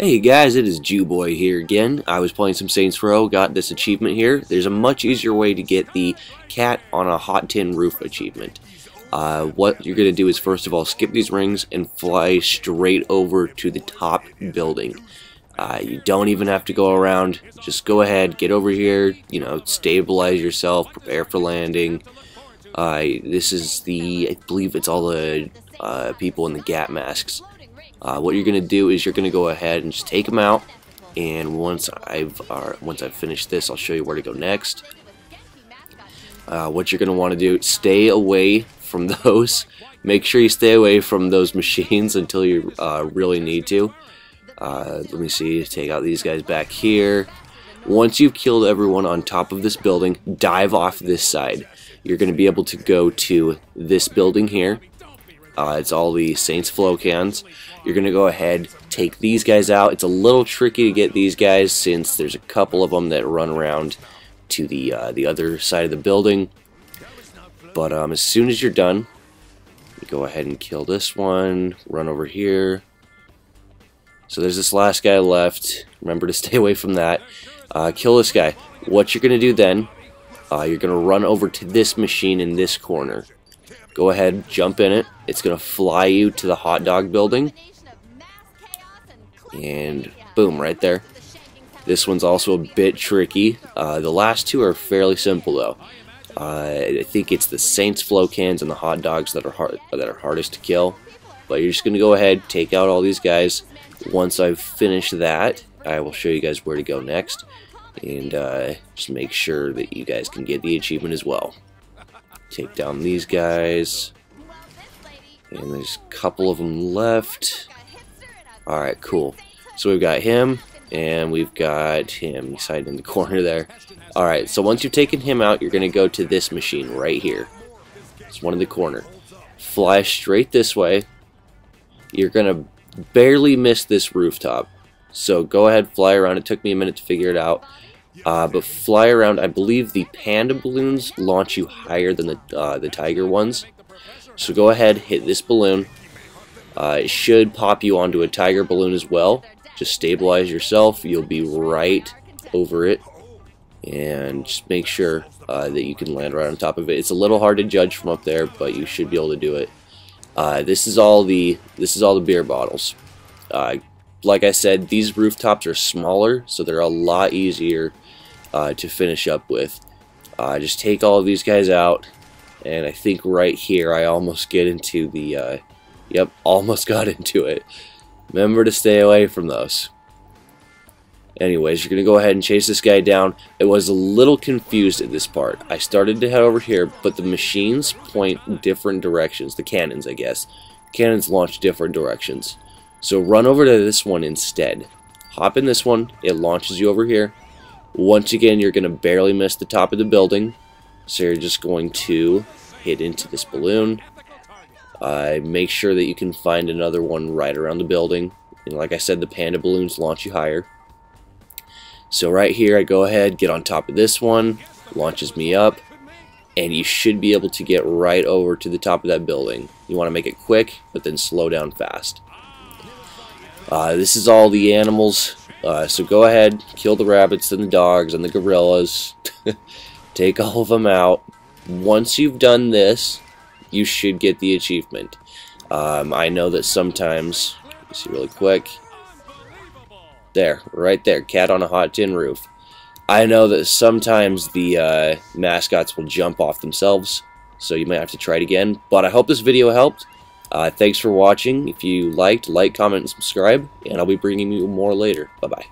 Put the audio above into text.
Hey guys, it is Jewboy here again. I was playing some Saints Row, got this achievement here. There's a much easier way to get the cat on a hot tin roof achievement. Uh, what you're going to do is first of all skip these rings and fly straight over to the top building. Uh, you don't even have to go around, just go ahead, get over here, you know, stabilize yourself, prepare for landing. Uh, this is the, I believe it's all the uh, people in the Gat masks. Uh, what you're going to do is you're going to go ahead and just take them out. And once I've uh, once I've finished this, I'll show you where to go next. Uh, what you're going to want to do, stay away from those. Make sure you stay away from those machines until you uh, really need to. Uh, let me see, take out these guys back here. Once you've killed everyone on top of this building, dive off this side. You're going to be able to go to this building here uh, it's all the Saints Flow cans. You're going to go ahead, take these guys out. It's a little tricky to get these guys since there's a couple of them that run around to the uh, the other side of the building. But um, as soon as you're done, you go ahead and kill this one, run over here. So there's this last guy left. Remember to stay away from that. Uh, kill this guy. What you're going to do then, uh, you're going to run over to this machine in this corner. Go ahead, jump in it. It's going to fly you to the hot dog building. And boom, right there. This one's also a bit tricky. Uh, the last two are fairly simple though. Uh, I think it's the Saints flow cans and the hot dogs that are hard, that are hardest to kill. But you're just going to go ahead, take out all these guys. Once I've finished that, I will show you guys where to go next. And uh, just make sure that you guys can get the achievement as well. Take down these guys. And there's a couple of them left. Alright, cool. So we've got him, and we've got him. He's hiding in the corner there. Alright, so once you've taken him out, you're going to go to this machine right here. It's one in the corner. Fly straight this way. You're going to barely miss this rooftop. So go ahead, fly around. It took me a minute to figure it out. Uh, but fly around, I believe the panda balloons launch you higher than the, uh, the tiger ones. So go ahead, hit this balloon. Uh, it should pop you onto a tiger balloon as well. Just stabilize yourself. You'll be right over it. And just make sure uh, that you can land right on top of it. It's a little hard to judge from up there, but you should be able to do it. Uh, this is all the this is all the beer bottles. Uh, like I said, these rooftops are smaller, so they're a lot easier uh, to finish up with. Uh, just take all of these guys out, and I think right here I almost get into the, uh, yep, almost got into it. Remember to stay away from those. Anyways, you're going to go ahead and chase this guy down. I was a little confused at this part. I started to head over here, but the machines point different directions. The cannons, I guess. Cannons launch different directions. So run over to this one instead. Hop in this one. It launches you over here. Once again, you're going to barely miss the top of the building. So you're just going to hit into this balloon. Uh, make sure that you can find another one right around the building. And like I said, the panda balloons launch you higher. So right here, I go ahead, get on top of this one, launches me up, and you should be able to get right over to the top of that building. You want to make it quick, but then slow down fast. Uh, this is all the animals uh, so go ahead, kill the rabbits and the dogs and the gorillas. Take all of them out. Once you've done this, you should get the achievement. Um, I know that sometimes, see really quick. There, right there, cat on a hot tin roof. I know that sometimes the uh, mascots will jump off themselves, so you might have to try it again. But I hope this video helped. Uh, thanks for watching. If you liked, like, comment, and subscribe, and I'll be bringing you more later. Bye-bye.